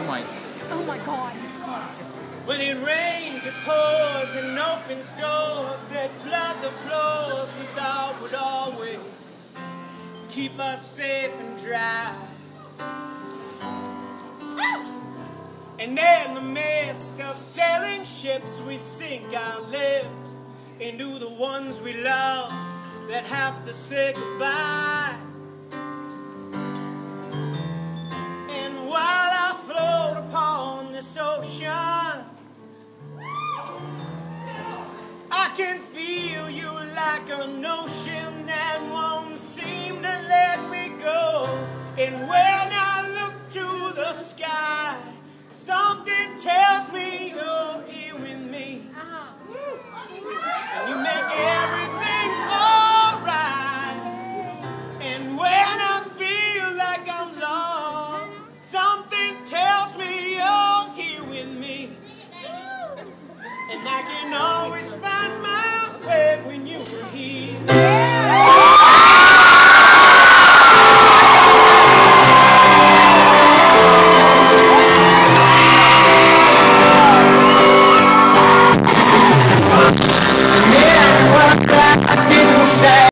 Oh my. Oh my god, he's close. When it rains, it pours and opens doors that flood the floors we thought would always keep us safe and dry. And in the midst of sailing ships, we sink our lips into the ones we love that have to say goodbye. Feel you like an ocean that won't seem to let me go. And when I look to the sky, something tells me you're here with me. And you make everything alright. And when I feel like I'm lost, something tells me you're here with me. And I can always say.